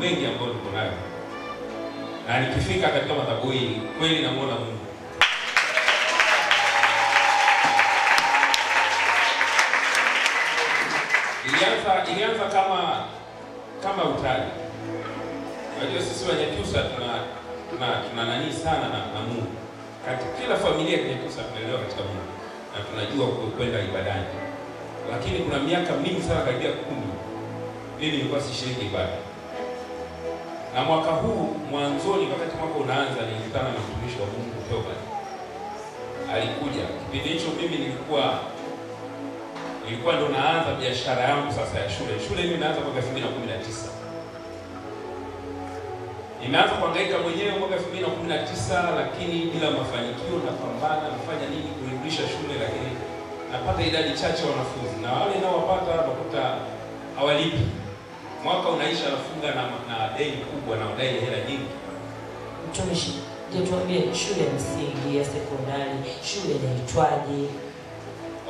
mengi ambayo niko nayo, na nikifika katika madhabahu hii kweli namwona Mungu. Ilianza ilianza kama kama utani. Unajua sisi Wanyakyusa tuna tuna tuna nani sana na, na Mungu. Katika kila familia ya Kinyakyusa tunaelewa katika Mungu na tunajua kwenda ibadani, lakini kuna miaka mingi sana, karibia kumi, mimi nilikuwa sishiriki ibada. Na mwaka huu mwanzoni, wakati mwaka unaanza, nilikutana na mtumishi wa Mungu Theobald. Alikuja kipindi hicho, mimi nilikuwa nilikuwa ndo naanza biashara yangu sasa ya shule. Shule hiyo inaanza mwaka 2019 Nimeanza kuhangaika mwenyewe mwaka 2019 lakini bila mafanikio, napambana nafanya nini kuirudisha shule, lakini napata idadi chache wanafunzi, na wale naowapata nakuta hawalipi. Mwaka unaisha, nafunga na, na deni kubwa na wadai hela nyingi. Mtumishi, je, tuambie shule ya msingi, ya sekondari, shule inaitwaje?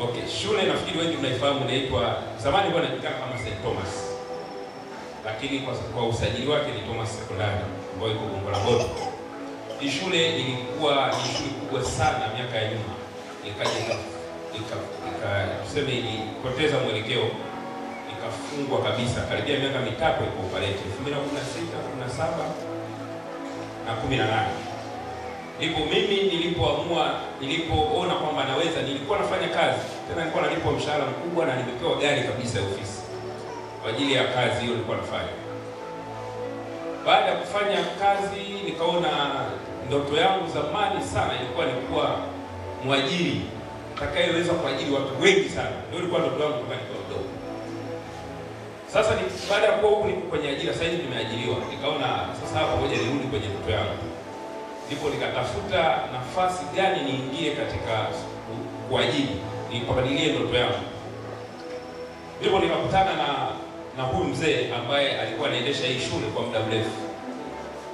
Okay, shule nafikiri wengi mnaifahamu, inaitwa zamani ilikuwa inajulikana kama St Thomas, lakini kwa, kwa usajili wake ni Thomas Sekondari ambayo iko Gongo. Hii shule ilikuwa ni shule kubwa sana miaka ya nyuma, ikaja ika, ika, ika tuseme ilipoteza mwelekeo ikafungwa kabisa, karibia miaka mitatu iko Upalete 2016, 17 na 18 ndipo mimi nilipoamua, nilipoona kwamba naweza, nilikuwa nafanya kazi tena, nilikuwa nalipwa mshahara mkubwa na nimepewa gari kabisa ya ofisi kwa ajili ya kazi hiyo nilikuwa nafanya. Baada ya kufanya kazi, nikaona ndoto yangu zamani sana ilikuwa ni kuwa mwajiri atakayeweza kuajiri watu wengi sana. Ndio ilikuwa ndoto yangu toka nikiwa mdogo. Sasa ni baada ya kuwa huku niko kwenye ajira, sasa hivi nimeajiriwa, nikaona sasa hapa ngoja nirudi kwenye ndoto yangu. Ndipo nikatafuta nafasi gani niingie katika ku- kuajiri nipambanilie ndoto yangu. Ndipo nikakutana na na huyu mzee ambaye alikuwa anaendesha hii shule kwa muda mrefu,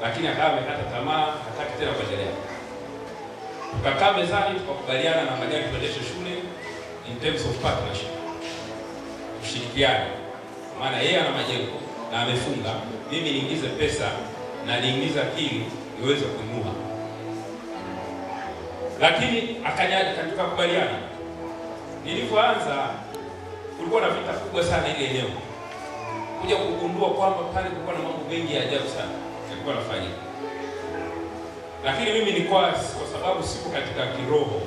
lakini akawa amekata tamaa, hataki tena kuendelea. Tukakaa mezani tukakubaliana namna gani tuendeshe shule in terms of partnership, ushirikiano, maana yeye ana majengo na amefunga, mimi niingize pesa na niingize akili niweze kununua. lakini akanya tukakubaliana. Nilipoanza kulikuwa na vita kubwa sana ile eneo, kuja kugundua kwamba pale kulikuwa na mambo mengi ya ajabu sana yalikuwa yanafanyika, lakini mimi nilikuwa kwa sababu siku katika kiroho,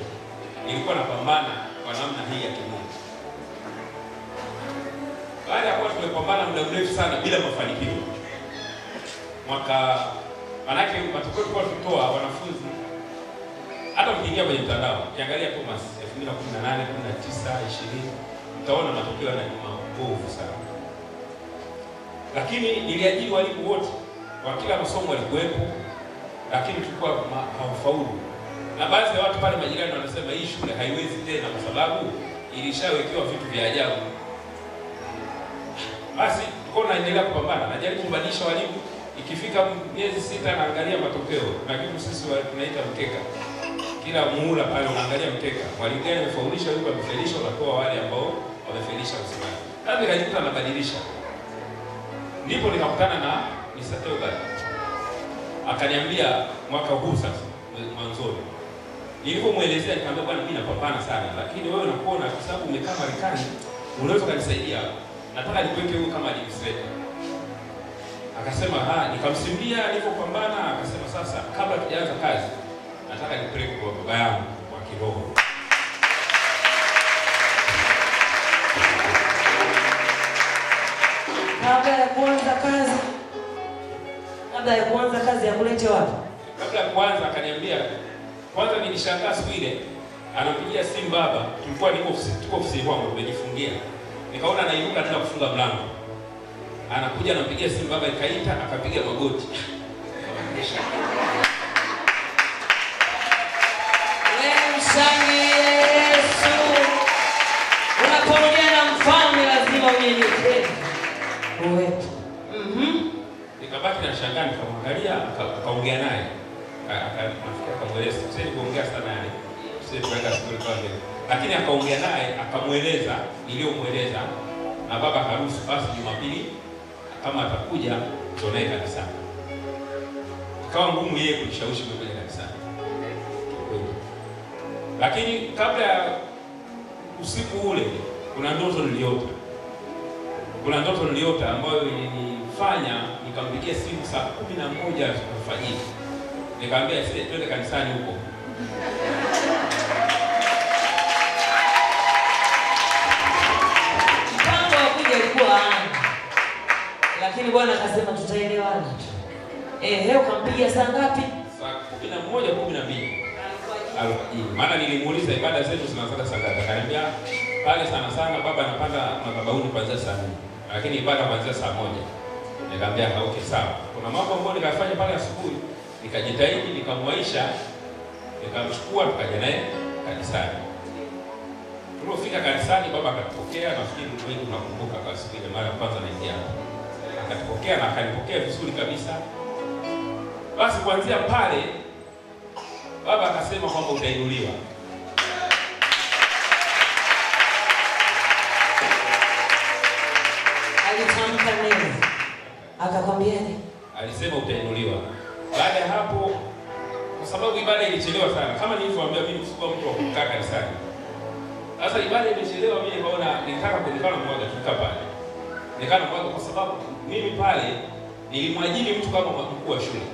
nilikuwa napambana kwa namna hii ya kimungu. Baada ya kuwa tumepambana muda mrefu sana bila mafanikio, mwaka manake matokeo tulikuwa tukitoa wanafunzi hata mkiingia kwenye mtandao kiangalia Thomas 2018, 19, 20 mtaona matokeo yana mabovu sana, lakini niliajiri walimu wote wa kila masomo walikuwepo, lakini tulikuwa haufaulu. Na baadhi ya watu pale majirani wanasema hii shule haiwezi tena kwa sababu ilishawekewa vitu vya ajabu. Basi tulikuwa tunaendelea kupambana, najaribu kubadilisha walimu. Ikifika miezi sita naangalia matokeo, na kitu sisi tunaita mkeka. Kila muhula pale unaangalia mkeka, mwalimu gani amefaulisha, yuko amefelisha, unatoa wale ambao wamefelisha msimamo. Sasa nikajikuta nabadilisha, ndipo nikakutana na Mr. Theobald. Akaniambia mwaka huu sasa mwanzoni, nilipomwelezea nikamwambia, bwana, mimi napambana sana, lakini wewe unakuona kwa sababu umekaa Marekani, unaweza ukanisaidia, nataka nikuweke huyu kama administrator. Akasema ha, nikamsimbia alipopambana, akasema sasa, kabla tujaanza kazi nataka nipeleke kwa baba yangu wa kiroho. Kabla ya kuanza kazi, kabla ya kuanza kazi ya kulete wapi? kabla ya kuanza akaniambia, kwanza nilishangaa siku ile anampigia simu baba, tulikuwa niko ofisi, tuko ofisini kwangu tumejifungia, nikaona anainuka anaenda kufunga mlango, anakuja anampigia simu baba, ikaita akapiga magoti. Mhm. nikabaki na shangaa, nikamwangalia, aka- akaongea naye, Aka- aka- nafikiri akamweleza, sasa kuongea sana lakini akaongea naye, akamweleza iliyomweleza, na baba harusi basi Jumapili kama atakuja tuonae kanisani. Ikawa ngumu yeye kunishawishi kwenda kanisani lakini kabla ya usiku ule, kuna ndoto niliota. Kuna ndoto niliota ambayo ilinifanya nikampigia simu saa kumi na moja alfajiri, nikamwambia "Sile, twende kanisani huko. Lakini Bwana akasema tutaelewana tu. Eh, leo kampigia saa ngapi? Saa kumi na moja kumi na mbili maana nilimuuliza ibada zetu zinaanza saa ngapi, akaniambia pale sana sana baba anapanda madhabahuni kuanzia saa nne, lakini ibada kuanzia saa moja. Nikamwambia "Ah, okay, sawa. Kuna mambo ambayo nikafanya pale asubuhi, nikajitahidi, nikamwaisha, nikamchukua, tukaja naye kanisani. Tulipofika kanisani, baba akatupokea. Nafikiri wengi unakumbuka kwa siku ile mara ya kwanza naingia hapa, akatupokea na akanipokea vizuri kabisa. Basi kuanzia pale baba akasema kwamba utainuliwa. Alitamka nini? Akakwambiaje? Alisema utainuliwa. Baada ya hapo, kwa sababu ibada ilichelewa sana, kama nilivyowaambia, mimi sikuwa mtu wa kukaa kanisani. Sasa ibada imechelewa, mimi nikaona kwenye kuonekana mmoja tukaa pale, nikana mmoja, kwa sababu mimi pale nilimwajiri mtu kama mkuu wa shule,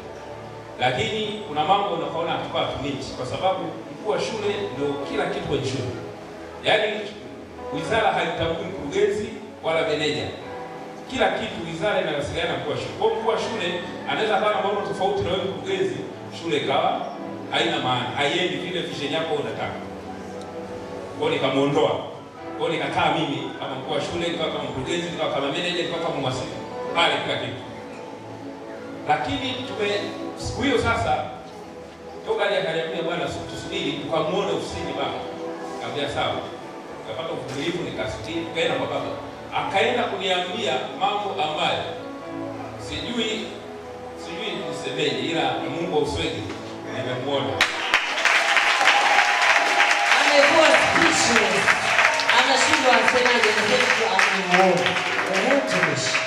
lakini kuna mambo unakaona hatukuwa hatumiti, kwa sababu mkuu wa shule ndio kila kitu kwenye shule, yaani wizara haitambui mkurugenzi wala meneja kila kitu wizara inawasiliana na mkuu wa shule. Kwa mkuu wa shule anaweza kuwa na maono tofauti na wewe mkurugenzi, shule ikawa haina maana, haiendi vile vision yako unataka. Kwa nikamuondoa. Kwa nikakaa mimi kama mkuu wa shule, nikawa kama mkurugenzi, nikawa kama meneja, nikawa kama mwasibu pale kila kitu. Lakini tume siku hiyo sasa toka ali akaniambia bwana, su- tusubiri tukamwone ofisini baba. Kaambia sawa. kapata uvumilivu nikasubiri, tukaenda kwa baba akaenda kuniambia mambo ambayo sijui sijui nisemeje, ila Mungu wa nimemwona. Amekuwa speechless. Anashindwa asemaje mzee tu amemuona. Mtumishi.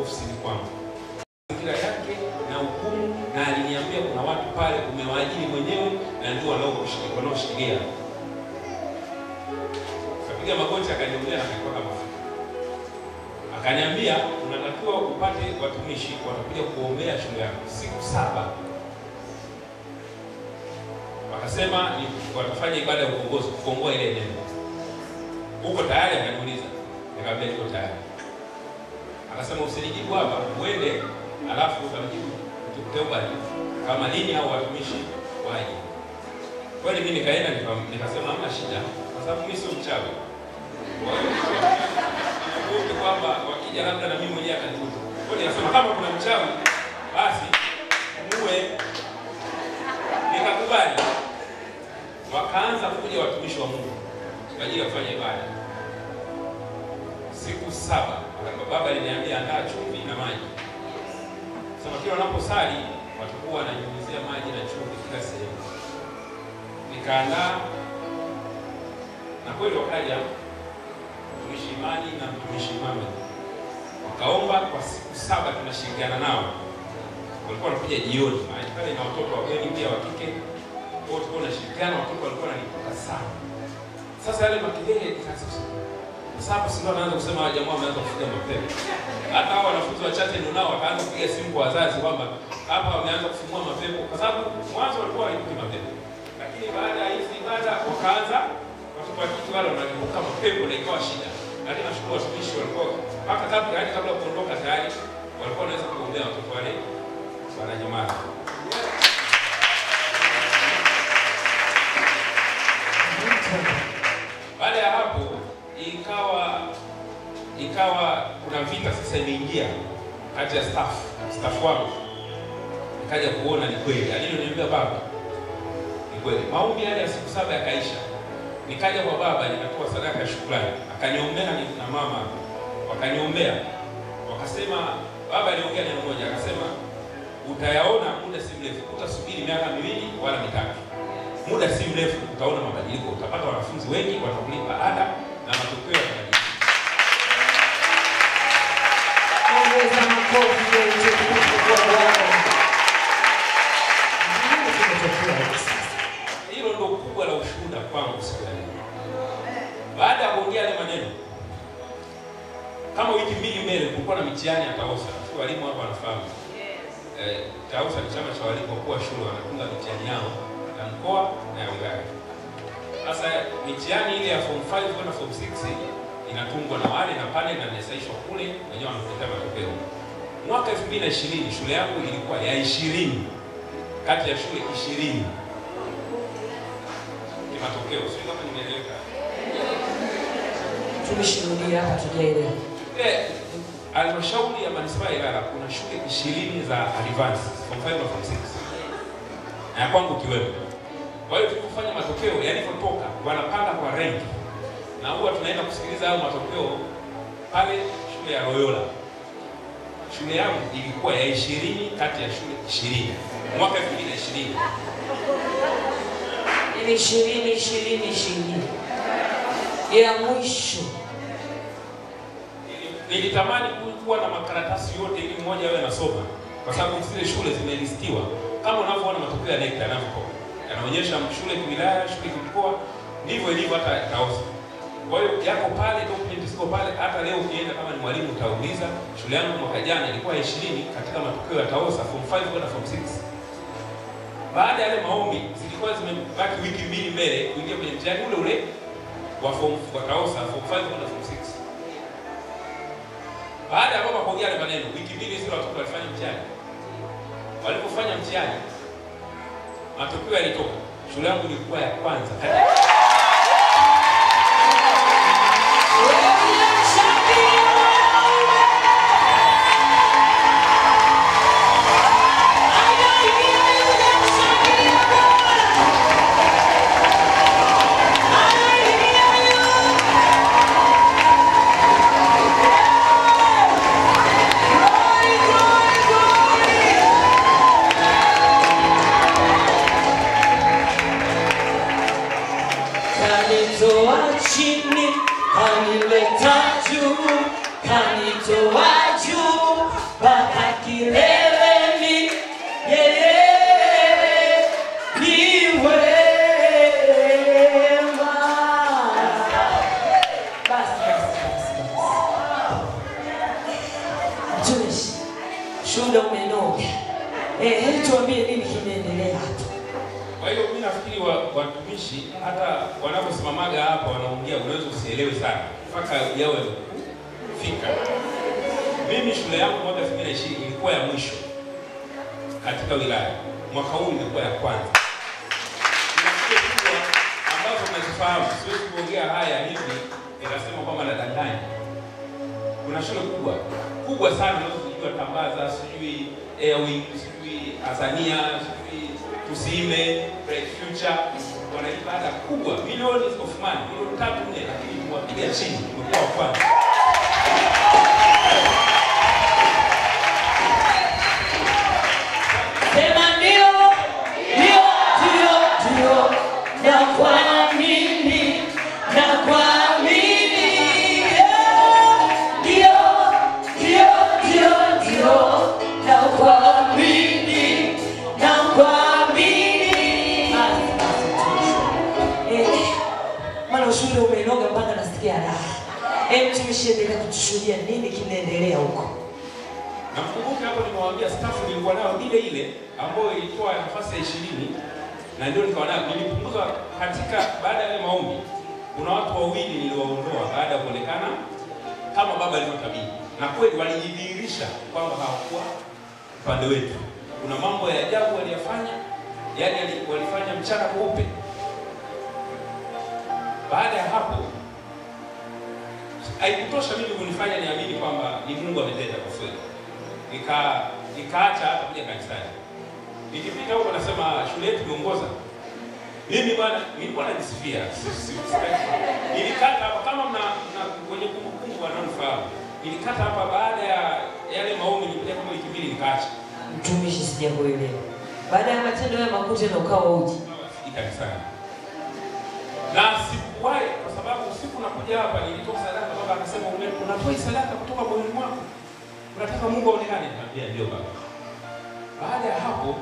Ofisini kwangu, mazingira yake na hukumu, na aliniambia kuna watu pale umewaajiri mwenyewe na ndio wanaoshikilia. Kapiga magoti akaniombea na akaniweka mafuta, akaniambia unatakiwa upate watumishi watakuja kuombea shule yako siku saba. Wakasema watafanya ibada ya uongozi kukomboa ile eneo uko tayari? Akaniuliza, nikamwambia niko tayari. Akasema usinijibu hapa, uende alafu utamjibu Teobald kama lini au watumishi waje. Kweli mimi nikaenda nikasema hamna shida, kwa sababu mimi sio mchawi. Kwa kwamba wakija labda na mimi mwenyewe atanikuta. Kwa hiyo nasema kama kuna mchawi basi muwe. Nikakubali, wakaanza kuja watumishi wa Mungu kwa ajili ya kufanya ibada siku saba. Akamba- Baba aliniambia andaa chumvi na maji, sema kila wanaposali watakuwa wananyunyizia maji na chumvi kila sehemu. Nikaandaa na kweli wakaja mtumishi Imani na mtumishi Mama wakaomba kwa siku saba, tunashirikiana nao. Walikuwa wanakuja jioni, mahali pale na watoto wageni pia wa kike, wote tunashirikiana. Watoto walikuwa wananipoka sana. Sasa yale makelele sasa hapo si anaanza kusema hawa jamaa wameanza kufika mapema. Hata hao wanafunzi wachache ndio nao wakaanza kupiga simu kwa wazazi kwamba hapa wameanza kufumua mapepo, kwa sababu mwanzo walikuwa walipuki mapepo, lakini baada ya hizi ibada wakaanza watoto wa kitu wale wanalipuka mapepo na ikawa shida. Lakini nashukuru watumishi walikuwa mpaka kabla, hadi kabla kuondoka tayari walikuwa wanaweza kuombea wale wananyamaza. Baada ya hapo ikawa ikawa kuna vita sasa imeingia kati ya staff staff wangu, nikaja kuona ni kweli. Aliloniambia baba ni kweli. Maombi yale ya siku saba yakaisha, nikaja kwa baba nikatoa sadaka ya shukrani, akaniombea ni- na mama. Wakaniombea, wakasema baba aliongea neno moja, akasema utayaona muda si mrefu, utasubiri miaka miwili wala mitatu. Muda si mrefu utaona mabadiliko, utapata wanafunzi wengi watakulipa ada na matokeo yatabadilika. Ongeza makofi ya kwa Bwana. Nini kimetokea hivi sasa? Hilo ndo kubwa la ushuhuda kwangu siku ya leo. Baada ya kuongea yale maneno, kama wiki mbili mbele kulikuwa na mitihani ya TAOSA. Sio walimu hapa wanafahamu. Eh, ni chama cha walimu wakuu wa shule wanatunga mitihani yao ya mkoa na ya wilaya. Sasa mitihani ile ya form 5 kwenda form 6 inatungwa na wale na pale na inasaishwa kule, wenyewe wanakuletea matokeo. Mwaka 2020 shule yangu ilikuwa ya 20 kati ya shule 20 ni matokeo. Sio kama nimeeleweka. Tumeshuhudia hapa tujaelewa. Eh, halmashauri ya manispaa ya Ilala kuna shule 20 za advance form 5 na form 6 na kwangu kiwepo. Kwa hiyo tulipofanya matokeo yalivyotoka, wanapanda kwa rangi, na huwa tunaenda kusikiliza hayo matokeo pale shule ya Loyola. Shule yangu ilikuwa ya 20 kati ya shule 20 mwaka 2020. Ni ishirini ishirini ishirini ya mwisho. Nilitamani ku- kuwa na makaratasi yote ili mmoja awe anasoma, kwa sababu zile shule zimelistiwa kama unavyoona matokeo ya NECTA yanavyotoka, yanaonyesha shule kiwilaya, shule kimkoa, ndivyo ilivyo hata TAOSA. Kwa hiyo yako pale, document ziko pale. Hata leo ukienda kama ni mwalimu utauliza, shule yangu mwaka jana ilikuwa ya 20 katika matokeo ya TAOSA form 5 kwenda form 6. Baada ya yale maombi, zilikuwa zimebaki wiki mbili mbele kuingia kwenye mtihani ule ule wa form wa TAOSA form 5 kwenda form 6. Baada ya baba kuongea yale maneno, wiki mbili hizo watoto walifanya mtihani. Walipofanya mtihani, matokeo yalitoka. Shule yangu ilikuwa ya kwanza Airwing, sijui Tanzania, sijui Tusiime, Bright Future, wanalipa ada kubwa milioni of money, milioni tatu nne, lakini kuwapiga chini, kwa wa kwanza. Staff ile ile ambayo ilikuwa nafasi ya ishirini na ndio nikawa nayo. Nilipunguza katika baada ya maombi, kuna watu wawili niliwaondoa baada ya kuonekana kama baba alivyotabiri, na kweli walijidhihirisha kwamba hawakuwa upande wetu. Kuna mambo ya ajabu waliyafanya, yani walifanya mchana kweupe. Baada ya hapo haikutosha mimi kunifanya niamini kwamba ni Mungu ametenda kwa kweli. Nika nikaacha hata kuja kanisani. Nikipita huko nasema shule yetu imeongoza. Mimi bwana nilikuwa najisifia. Si- si- Nilikata hapa kama mna, mna kwenye kumbukumbu wanaonifahamu. Nilikata hapa baada ya yale maombi nilikuja kama wiki mbili nikaacha. Mtumishi, sijakuelewa. Baada ya matendo ya makute na ukawa uji. Kanisani. Na sikuwahi kwa sababu usiku nakuja hapa nilitoa sadaka, baba akasema hii sadaka kutoka moyoni mwako. Unataka Mungu aonekane? Nikamwambia ndio baba. Baada ya hapo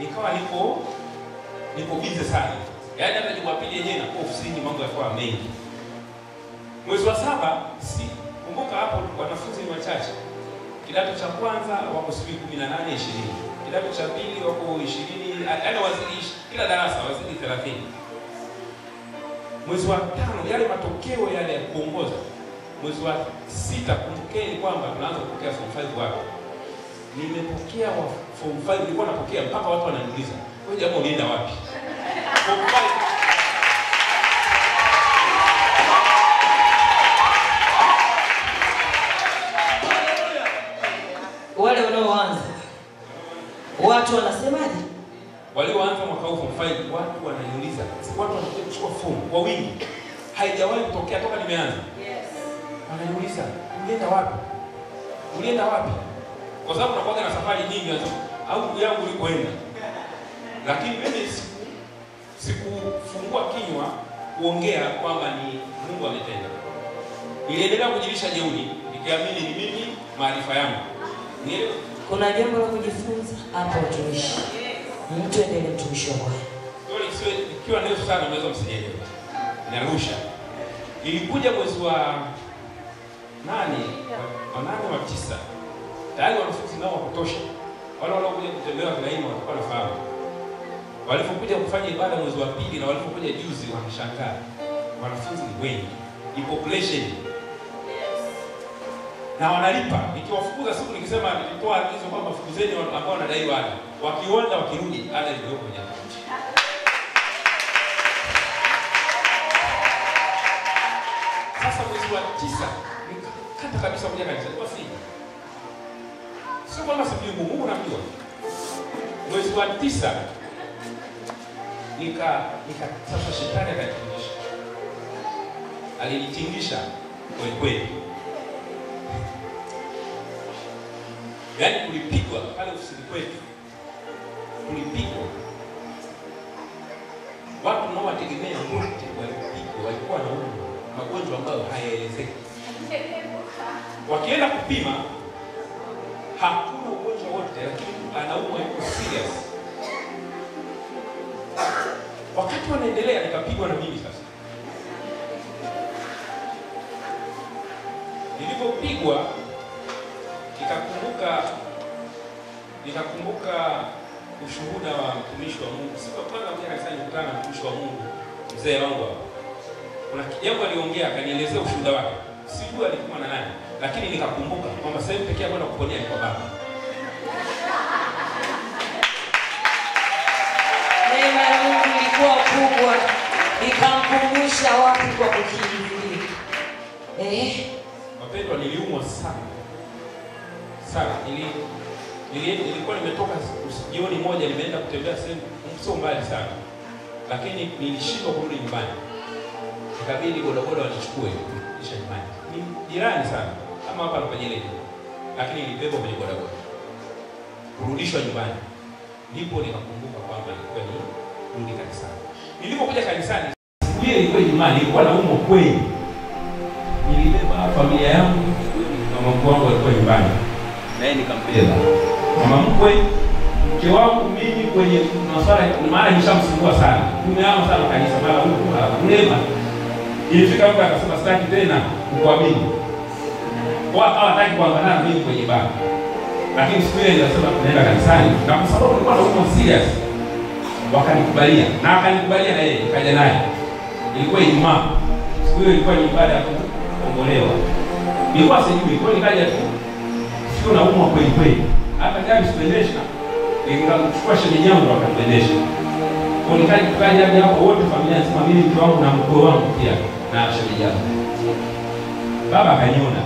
nikawa niko niko busy sana. Yaani hata Jumapili yenyewe nakuwa ofisini mambo yakawa mengi. Mwezi wa saba si kumbuka hapo wanafunzi ni wachache. Kidato cha kwanza wako sijui kumi na nane ishirini. Kidato cha pili wako ishirini, yaani wazidi kila darasa wazidi thelathini. Mwezi wa tano yale matokeo yale ya kuongoza, mwezi wa sita kumbukeni kwamba tunaanza kupokea form 5 wapi. Nimepokea wa form 5 nilikuwa napokea mpaka watu wananiuliza, wewe jamaa ulienda wapi? Form 5 Wale wanaoanza watu wanasemaje? walioanza mwaka huu form 5 watu wananiuliza, watu wanakuja kuchukua fomu kwa wingi, haijawahi kutokea toka nimeanza. Wananiuliza, ulienda wapi? Ulienda wapi? Kwa sababu nakuwaga na safari nyingi, hapo. au yangu ulikoenda. Lakini mimi siku sikufungua kinywa kuongea kwamba ni Mungu ametenda. Niliendelea kujilisha jeuri, nikiamini ni mimi maarifa yangu. Nielewe Kuna jambo la kujifunza hapo utumishi. Mtu endelee, mtumishi wa Bwana. Story isiwe ikiwa ndefu sana unaweza msielewe. Narusha. Ilikuja mwezi wa nane, wa- wa tisa. Tayari wanafunzi nao wa kutosha. Wale wanaokuja kutembea kilaini watakuwa nafahamu. Walipokuja kufanya ibada mwezi wa pili na walipokuja juzi wanashangaa. Wanafunzi ni wengi. Ni population. Na wanalipa. Nikiwafukuza siku nikisema nilitoa agizo kwamba fukuzeni ambao wanadai ada. Wakiona wakirudi ada iliyoko kwenye akaunti. Sasa mwezi wa tisa nikakata kabisa kuja kanisani sija. Sio kwamba sijui Mungu, Mungu namjua. Mwezi wa tisa nika nika sasa shetani akanitingisha. Alinitingisha kweli kweli. Yaani kulipigwa pale ofisini kwetu. Kulipigwa. Watu tunaowategemea wote walipigwa, walikuwa na magonjwa ambayo hayaelezeki. Wakienda kupima hakuna ugonjwa wote, lakini anaumwa yuko serious. Wakati wanaendelea, nikapigwa na mimi sasa. Nilipopigwa nikakumbuka nikakumbuka ushuhuda wa mtumishi wa Mungu. Siku ya kwanza na mtumishi wa Mungu mzee wangu kuna jambo aliongea akanielezea ushuhuda wake, sijui alikuwa na nani, lakini nikakumbuka kwamba sehemu pekee kwenda kuponea ni kwa baba. Neema ya Mungu ilikuwa kubwa, ikamkumbusha watu kwa kukimbilia. Eh, Wapendwa, niliumwa sana. Sana, nili, nilikuwa nimetoka jioni moja, nimeenda kutembea sehemu sio mbali sana, lakini nilishindwa kurudi nyumbani, ikabidi bodaboda wanichukue kisha nyumbani. Ni jirani sana. Kama hapa Mpanyeleni, lakini nilibebwa kwenye bodaboda. Kurudishwa nyumbani, ndipo nikakumbuka kwamba ilikuwa ni rudi kanisani. Nilipokuja kanisani siku hiyo ilikuwa Ijumaa, nilikuwa naumwa kweli. Nilibeba familia yangu, mama mkwe wangu alikuwa nyumbani, naye nikambeba mama mkwe, mke wangu, mimi kwenye masuala, maana nishamsumbua sana, tumeama sana kanisa, mara huku mara kulema. Ilifika mtu akasema sitaki tena kukuamini, kwa akawa hataki kuangana na mimi kwenye baba, lakini siku ile nilisema tunaenda kanisani, na kwa sababu nilikuwa uko serious, wakanikubalia na akanikubalia na yeye, nikaja naye. Ilikuwa Ijumaa, siku hiyo ilikuwa ni ibada ya kuombolewa. Nilikuwa sijui, kwa nikaja tu, sio naumwa kweli kweli. hata gari sipendesha. nikamchukua shemeji yangu akapendesha. Kwa nikaja hapo wote familia nzima, mimi mtu wangu na mkwe wangu pia na shemeji yangu. Baba akaniona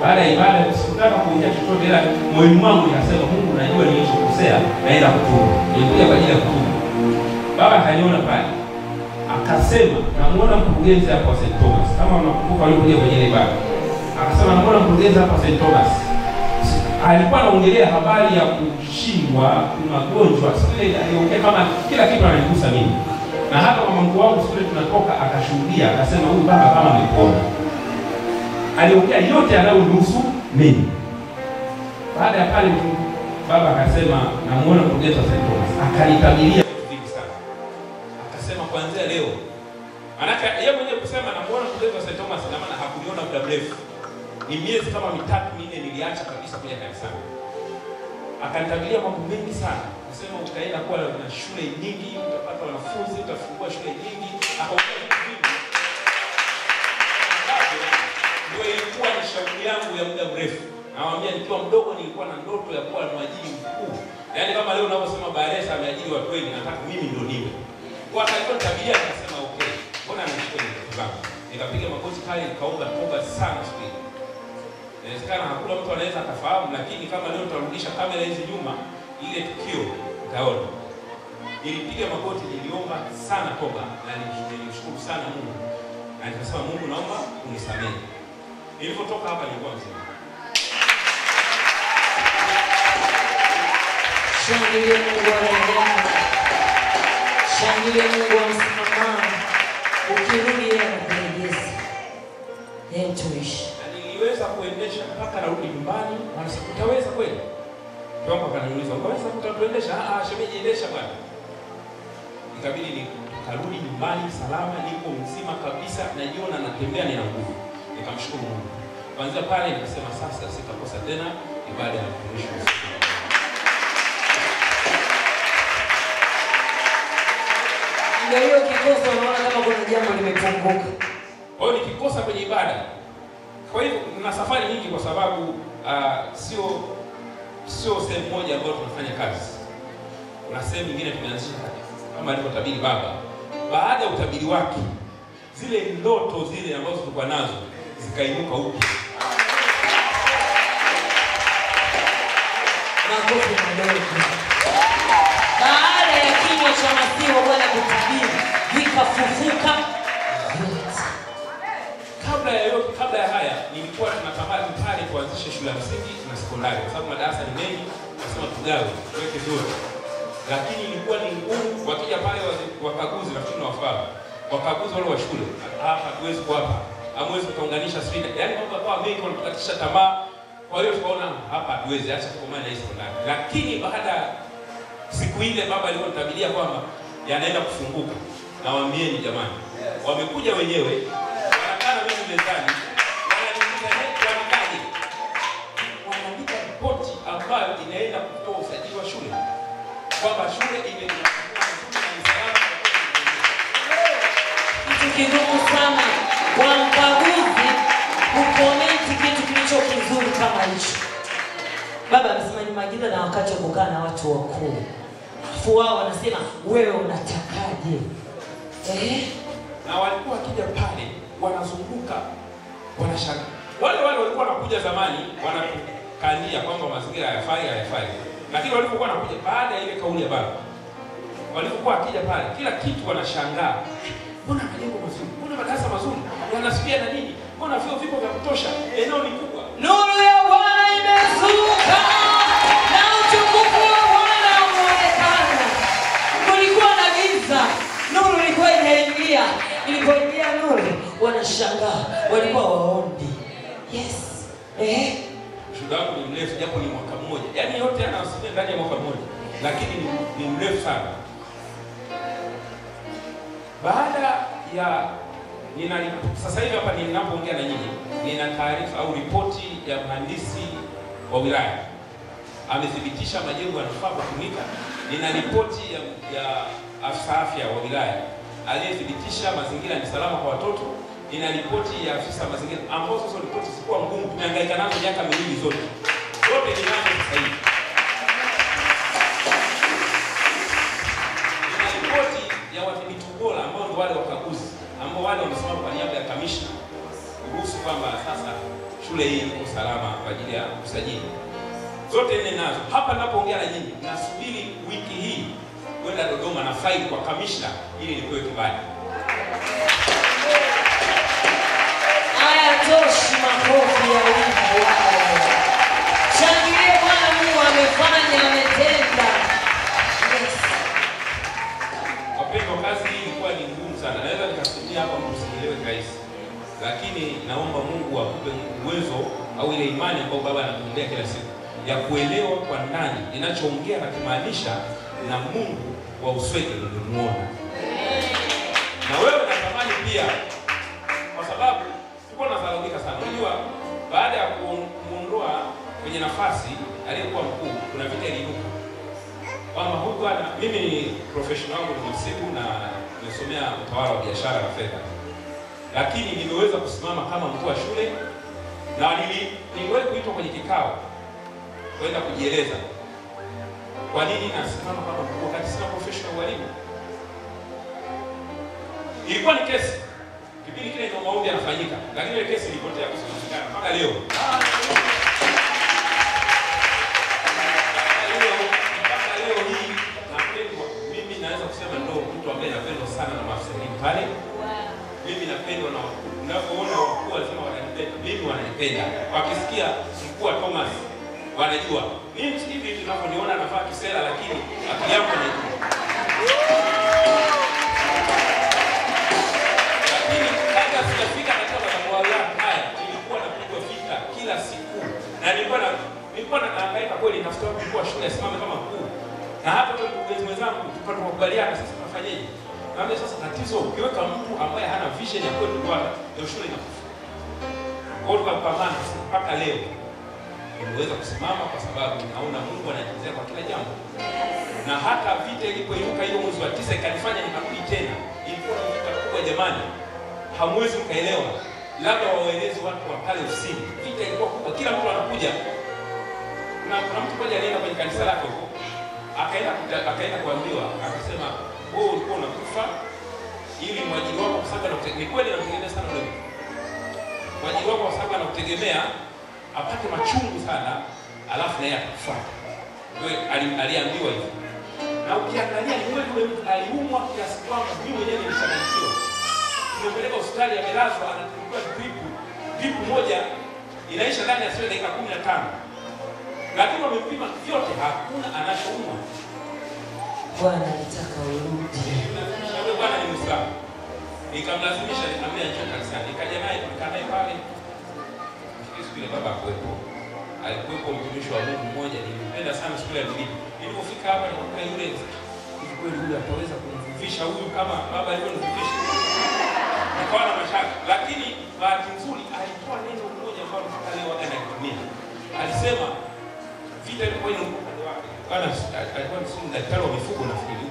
baada ya ibada, sikutaka kuongea chochote, ila moyoni mwangu nikasema, Mungu, najua nilichokosea, naenda kutubu. Nilikuja kwa ajili ya kutubu. Baba akaniona pale akasema namuona mkurugenzi hapa wa St. Thomas, kama unakumbuka walikuja kwenye ile ibada, akasema namuona mkurugenzi hapa St. Thomas. Alikuwa anaongelea habari ya kushindwa, magonjwa, siku ile aliongea kama kila kitu ananigusa mimi, na hata kwa mkuu wangu siku tunatoka akashuhudia, akasema huyu baba kama amepona. Aliongea yote anayonihusu mimi. Baada ya pale baba akasema namuona mkurugenzi wa St. Thomas, akanitabiria vitu sana akasema kuanzia leo, manake yeye mwenyewe kusema namuona mkurugenzi wa St. Thomas, na maana hakuniona muda mrefu, ni miezi kama mitatu minne, niliacha kabisa kuja kanisani. Akanitabiria mambo mengi sana, kusema utaenda kuwa na shule nyingi, utapata wanafunzi, utafungua shule nyingi, akaongea ndio ilikuwa ni shauri yangu ya muda mrefu. Nawambia nikiwa mdogo nilikuwa na ndoto ya kuwa mwajiri mkuu, yaani kama leo unavyosema Bakhresa ameajiri watu wengi, nataka mimi ndo niwe kwa alikuwa nitabiria, nikasema okay, mbona anachukua ndoto zangu? Nikapiga magoti pale, nikaomba toba sana siku ile. Inawezekana hakuna mtu anaweza akafahamu, lakini kama leo tutarudisha kamera hizi nyuma, ile tukio utaona. Nilipiga magoti, niliomba sana toba na nilimshukuru sana Mungu na nikasema, Mungu, naomba unisamehe. Nilipotoka hapa nilikuwa mzima. Shangilie Mungu wa rehema, shangilie Mungu wa msamaha. Ukirudi yeye anakurejeza. Yeye mtumishi, na niliweza kuendesha mpaka narudi nyumbani. Wanasema utaweza kweli? Mke akaniuliza unaweza kutatuendesha? Ah, ah, shemeji endesha bwana. Ikabidi nikarudi nyumbani salama, niko mzima kabisa, najiona natembea, nina nguvu. Nikamshukuru Mungu. Kuanzia pale nikasema sasa sitakosa tena ibada ya mtumishi ndio hiyo kikosa, unaona kama kuna jambo limepunguka. Kwa hiyo nikikosa kwenye ibada, kwa hivyo na safari nyingi, kwa sababu uh, sio sio sehemu moja ambayo tunafanya kazi. Kuna sehemu nyingine tumeanzisha kama alivyotabiri baba. Baada ya utabiri wake, zile ndoto zile ambazo tulikuwa nazo zikainuka upya. Baada ya kinywa cha Masihi wa Bwana kutabiri, vikafufuka vyote. Kabla ya yote, kabla ya haya, nilikuwa tunatamani pale kuanzisha shule ya msingi na sekondari, kwa sababu madarasa ni mengi, nasema tugawe tuweke zote, lakini ilikuwa ni ngumu. Wakija pale wakaguzi, nafikiri nawafahamu wakaguzi wale wa shule, hapa hatuwezi kuwapa, hamwezi kukaunganisha sijui, yaani mambo yakawa mengi, wanatukatisha tamaa. Kwa hiyo tukaona hapa hatuwezi, acha tukomane na sekondari. Lakini baada ya siku ile baba alivyonitabiria kwamba yanaenda kufunguka, nawaambieni jamani, wamekuja wenyewe, wanakaa na mimi mezani, kwamba shule Kitu kigumu sana kwa mkaguzi kukomenti kitu kilicho kizuri kama hicho. Baba amesema ni maagiza na wakati wa kukaa na watu wakuu, afu wao wanasema wewe unatakaje? Eh? na walikuwa wakija pale wanazunguka wanashanga wale wale walikuwa wanakuja zamani wanatukania kwamba mazingira hayafai hayafai lakini walipokuwa wanakuja baada ya ile kauli ya baba walipokuwa akija pale kila kitu wanashangaa mbona majengo mazuri mbona madarasa mazuri wanasikia na nini mbona vyo vipo vya kutosha eneo ni kubwa Nuru ya Bwana imezuka na utukufu wa Bwana umeonekana. Kulikuwa na giza, nuru ilikuwa inaingia. Ilipoingia nuru, wanashangaa, walikuwa waombi. Yes. Eh? Wangu ni mrefu japo ni mwaka mmoja. Yaani yote anawasilia ndani ya mwaka mmoja lakini ni, ni mrefu sana. Baada ya nina sasa hivi hapa ninapoongea na nyinyi nina taarifa au ripoti ya mhandisi wa wilaya. Amethibitisha majengo yanafaa kutumika. Nina ripoti ya, ya afisa afya wa wilaya aliyethibitisha mazingira ni salama kwa watoto ina ripoti ya afisa mazingira ambao sasa ripoti sikuwa ngumu, tumehangaika nazo miaka miwili zote, wote ni nani sasa hivi. Ina ripoti ya wadhibiti ubora ambao ndio wale wakaguzi ambao wale wamesimama kwa niaba ya kamishna kuhusu kwamba sasa shule hii iko salama kwa ajili ya usajili. Zote nne nazo hapa ninapoongea na nyinyi, nasubiri wiki hii kwenda Dodoma na faili kwa kamishna ili nipewe kibali naomba Mungu akupe uwezo au ile imani ambayo baba anatuombea kila siku ya kuelewa kwa ndani ninachoongea na kumaanisha na Mungu wa Uswege ulimuona. Na wewe natamani pia, kwa sababu tulikuwa tunadharaulika sana. Unajua, baada ya kumuondoa kwenye nafasi aliyekuwa mkuu, kuna vita iliinuka kwamba huku ana mimi professional wangu ni msibu na nimesomea utawala wa biashara na fedha, lakini nimeweza kusimama kama mkuu wa shule na nili- niliwahi kuitwa kwenye kikao kwenda kujieleza kwa nini nasimama kama mkuu wakati sina professional walimu. Ilikuwa ni kesi, kipindi kile ndio maombi yanafanyika, lakini ile kesi ilipotea kusikilikana mpaka leo. Wazima wananipenda, mimi wananipenda. Wakisikia mkuu wa Thomas wanajua mimi hivi tunavyoniona nafaa kisera, lakini akili yangu inaijua. Lakini kabla sijafika katika madhabahu haya, nilikuwa napigwa vita kila siku na nilikuwa na nilikuwa na nahangaika kweli, yangu ilikuwa shule asimame kama mkuu, na hata mkurugenzi mwenzangu tulikuwa tunakubaliana, sasa tunafanyaje? Naambia sasa, tatizo ukiweka mtu ambaye hana vision ya kwenda kwa ndio shule inakufa. Kwa hiyo mpaka leo nimeweza kusimama kwa sababu naona Mungu anajizea kwa kila jambo, na hata vita ilipoinuka hiyo mwezi wa tisa ikanifanya nikarudi tena. Ilikuwa ni vita kubwa jamani, hamwezi mkaelewa, labda wawelezi watu wa pale usini. Vita ilikuwa kubwa, kila mtu anakuja. Kuna kuna mtu mmoja alienda kwenye kanisa lake huko, akaenda akaenda kuambiwa, akasema wewe ulikuwa unakufa ili mwajiri wako, kwa na ni kweli anakutegemea sana wewe, mwajiri wako kwa sababu anakutegemea apate machungu sana, alafu naye atakufuata. Aliambiwa hivyo, na ukiangalia ni mtu aliumwa kiasi kwamba mimi mwenyewe nilichanganyikiwa. Nimepeleka hospitali, amelazwa, anatumikiwa dripu, dripu moja inaisha ndani ya dakika kumi na tano, lakini wamepima vyote, hakuna anachoumwa. Bwana alitaka urudi. Bwana ni Muislamu, nikamlazimisha, nikamwambia njoo kanisani, nikaja naye, tulikaa naye pale Nafikiri siku ile baba hakuwepo, alikuwepo mtumishi wa Mungu mmoja, nilimpenda sana siku ile alinipa. Nilipofika hapa nikakuta yule kweli huyu ataweza kumvuvisha huyu kama baba alivyonivuvisha. Nikawa na mashaka, lakini bahati nzuri alitoa neno mmoja ambalo mpaka leo waga nakitumia. Alisema vita ilikuwa ina upande wake. Alikuwa ni daktari wa mifugo nafikiri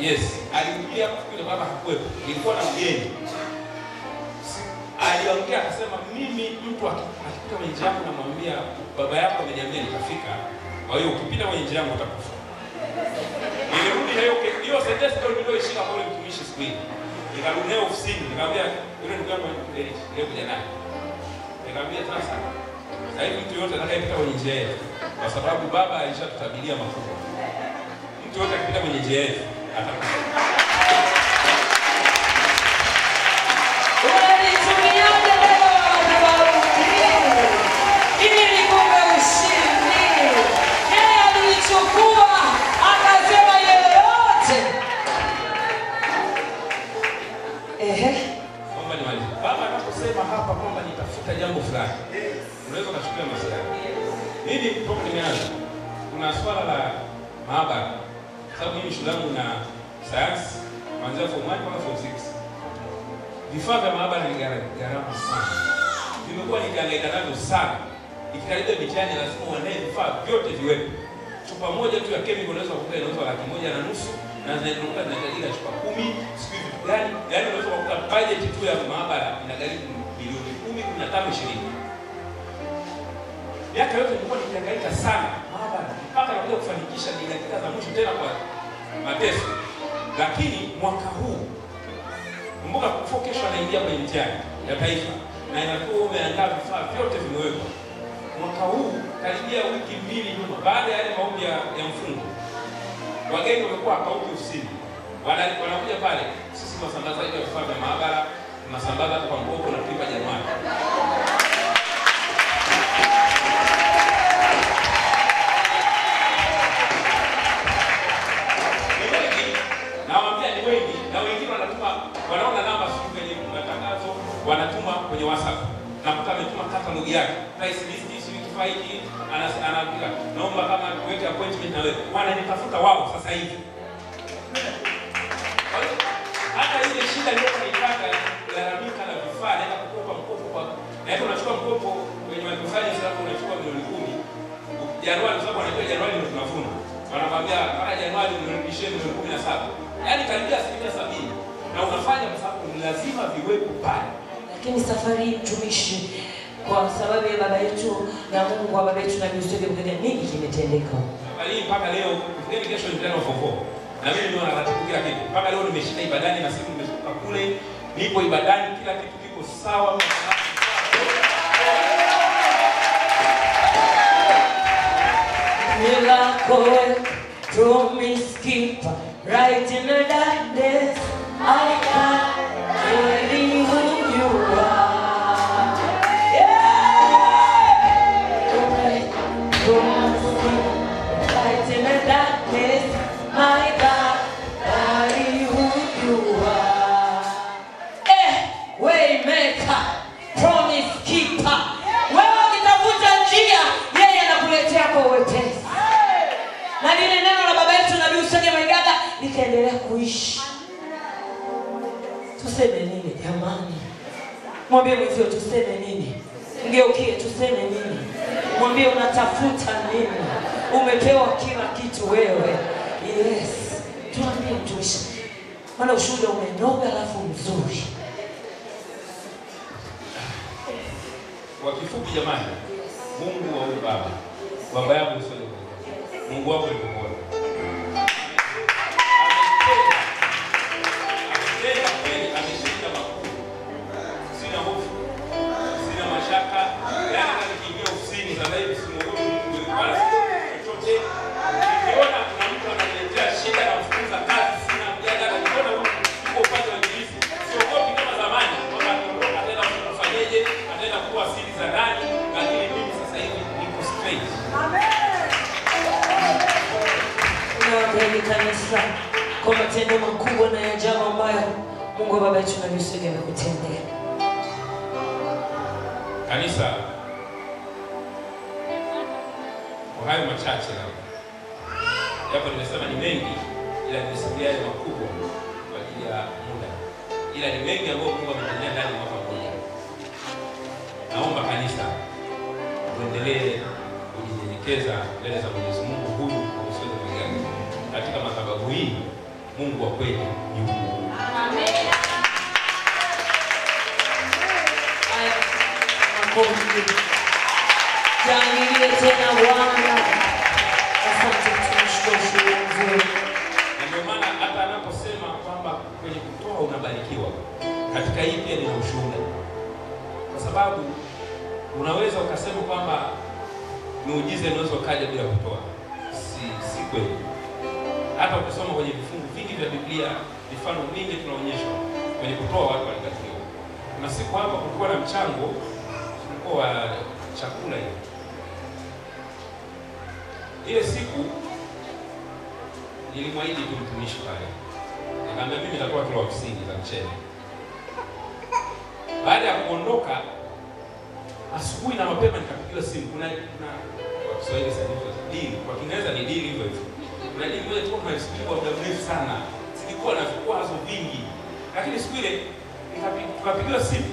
Yes, aliingia kule baba hakuwepo. Nilikuwa na mgeni. Aliongea akasema mimi mtu akifika kwenye njia yangu namwambia baba yako ameniambia nitafika. Kwa hiyo ukipita kwenye njia yangu utakufa. Nilirudi hiyo hiyo sentence ndio niliyoishika kwa mtumishi siku ile. Nikarudi leo ofisini, nikamwambia yule ndugu yangu Eric, leo kuja naye. Nikamwambia sasa sasa hivi mtu yote atakayepita kwenye njia yetu kwa sababu baba alishatutabiria makubwa. Mtu yote akipita kwenye njia yetu nini toka nimeanza kuna swala la maabara, sababu mimi shule yangu na sayansi kuanzia form 1 mpaka form 6. Vifaa vya maabara ni gharama sana, vimekuwa nikihangaika navyo sana. Ikikaribia mitihani, lazima uandae vifaa vyote viwepo. Chupa moja tu ya chemical unaweza kukuta inauzwa laki moja na nusu na zinakuta zinahitajika chupa kumi, sijui vitu gani. Yaani unaweza kukuta budget tu ya maabara inagharimu milioni kumi, kumi na tano, ishirini. Miaka yote nilikuwa nikihangaika sana maabara mpaka nakuja kufanikisha ni dakika za mwisho tena kwa mateso. Lakini mwaka huu Kumbuka kufua kesho anaingia kwenye mtihani ya taifa na inakuwa umeandaa vifaa vyote vimewekwa. Mwaka huu karibia wiki mbili nyuma, baada ya yale maombi ya, mfungo, wageni wamekuwa akauki Wana- wanakuja pale, sisi masambazaji wa vifaa vya maabara tunasambaza kwa mkopo na tulipa Januari. Wanaona namba sijui kwenye matangazo, wanatuma kwenye WhatsApp, nakuta ametuma kaka ndugu yake, price list, sijui kifaa anas- anaandika naomba kama tuweke appointment na wewe, wananitafuta wao sasa hivi. Hata ile shida iliyokuwa naipata ya kulalamika na vifaa, naenda kukopa mkopo kwa yaani unachukua mkopo kwenye microfinance sababu unachukua milioni kumi. Januari, sababu wanajua Januari ndio tunavuna, wanakwambia mpaka Januari mrudishie milioni kumi na saba. Yaani karibia asilimia sabini na unafanya sababu ni lazima viwepo pale. lakini safari hii mtumishi kwa sababu ya baba yetu na mungu kwa baba yetu na Yusuf mgeni nini kimetendeka Safari hii mpaka leo ndio kesho ni mkutano fofo na mimi ndio naratibu kila kitu mpaka leo nimeshinda ibadani na siku nimeshuka kule, nipo ibadani, kila kitu kiko sawa. miracle promise keeper right in the darkness I got everything you Tuseme nini jamani? Mwambie mwenzio tuseme nini? Mgeukie tuseme nini? Mwambie unatafuta nini? Umepewa kila kitu wewe. Yes, tuambie mtumishi, maana ushuhuda umenoga alafu mzuri. Kwa kifupi jamani, Mungu wa baba, baba yangu Mungu wako kwa matendo makubwa na ya ajabu ambayo Mungu wa baba yetu na Yesu amekutendea. Kanisa, kwa hayo machache labda, japo nimesema ni mengi, ila nimesimulia yale makubwa kwa ajili ya muda, ila ni mengi ambayo Mungu ametendea ndani ya mwaka mmoja. Naomba kanisa uendelee kujinyenyekeza mbele za Mwenyezi Mungu Mungu wa kweli. Tena Bwana. Asante mtumishi kwa na ndio maana hata anaposema kwamba kwenye kutoa unabarikiwa, katika hii pia nina ushuhuda, kwa sababu unaweza ukasema kwamba miujiza inaweza ukaja bila kutoa. Si, si kweli. Hata ukisoma kwenye vifungu vya Biblia, mifano mingi tunaonyeshwa kwenye kutoa watu walikatiliwa. Kuna siku hapa kulikuwa na mchango ulikuwa wa chakula hiyo. ile siku nilimwahidi tu mtumishi pale, nikamwambia mimi nitakuwa kilo hamsini za mchele. Baada ya kuondoka asubuhi na mapema, nikapigiwa simu. Kuna kuna Kiswahili sanifu dili, kwa Kiingereza ni dili hivyo hivyo. Kuna deal moja tulikuwa tunaisikiliza muda mrefu sana, zilikuwa na vikwazo vingi, lakini siku ile tukapigiwa simu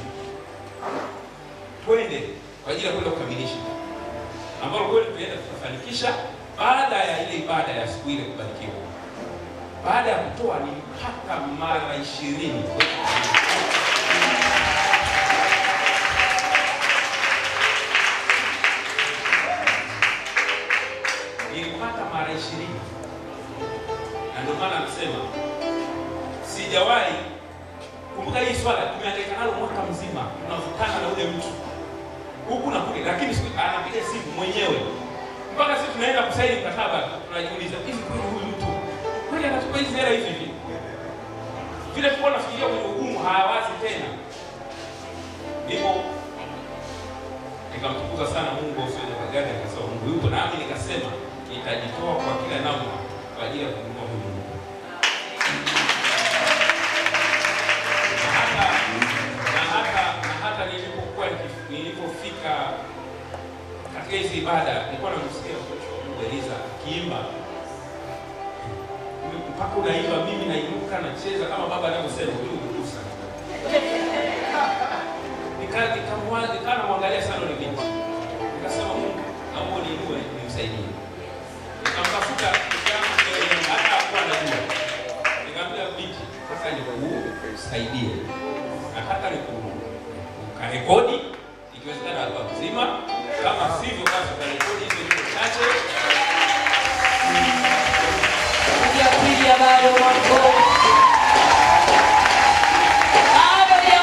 twende kwa ajili ya kwenda kukamilisha ambalo kweli tulienda tukafanikisha baada ya ile ibada ya siku ile kubarikiwa. Baada ya kutoa nilipata mara ishirini. anasema sijawahi. Kumbuka hii swala tumeandika nalo mwaka mzima, tunavutana na ule mtu huku na kule, lakini siku anapiga simu mwenyewe mpaka sisi tunaenda kusaini mkataba, tunajiuliza hivi, kweli huyu mtu kweli anachukua hizi hela hivi hivi? Vile tuko nafikiria kwenye hukumu hawazi tena. Ndipo nikamtukuza sana Mungu wa usio na akasema Mungu yupo nami, nikasema nitajitoa kwa kila namna kwa ajili ya kumnunua huyu katika hizi ibada nilikuwa namsikia Mungu Eliza akiimba. Mpaka unaimba, mimi nainuka nacheza kama baba anavyosema, huyu umegusa. Nika- nikamwa- kana namwangalia sana ni binti, nikasema Mungu, naomba niinue nimsaidie. Nikamtafuta hata hakuwa anajua, nikamwambia binti, sasa nisaidie, nataka nikurekodi ikiwezekana albamu nzima, kama sivyo basi ukarekodi hizo nyimbo chache Ya bado. Bado. Bado ya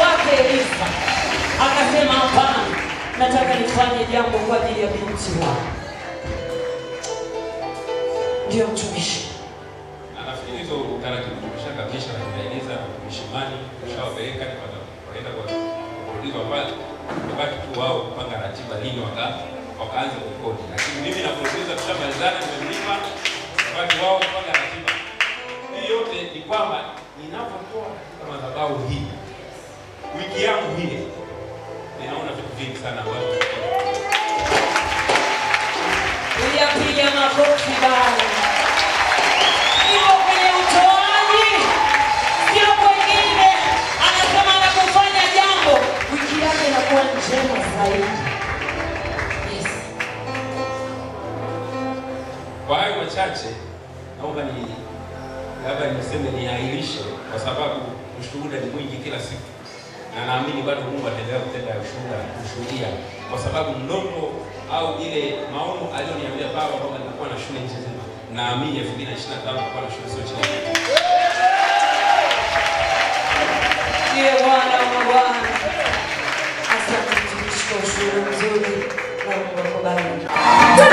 wake Elisa. Akasema hapana, nataka nifanye jambo kwa ajili ya binti wangu. Ndio mtumishi. Na nafikiri hizo utaratibu tumeshakamilisha na tunaeleza mtumishi mali tushawapeleka ni wata- wanaenda kwa kuuliza pale, tabaki tu wao kupanga ratiba lini waka wakaanza kukodi. lakini mimi na producer tushamalizana, nimemlipa, tabaki wao kupanga ratiba. Hii yote ni kwamba ninapotoa katika madhabahu hii wiki yangu hii ninaona vitu vingi sana ambavyo chache naomba ni labda niseme niahirishe, kwa sababu ushuhuda ni mwingi kila siku, na naamini bado Mungu ataendelea kutenda ushuhuda kushuhudia, kwa sababu ndoto au ile maono aliyoniambia baba kwamba nitakuwa na shule nchi nzima, naamini 2025 kwa na shule sio chini Ndiye Bwana wa Bwana. Asante kwa ushuhuda mzuri na kwa akubariki.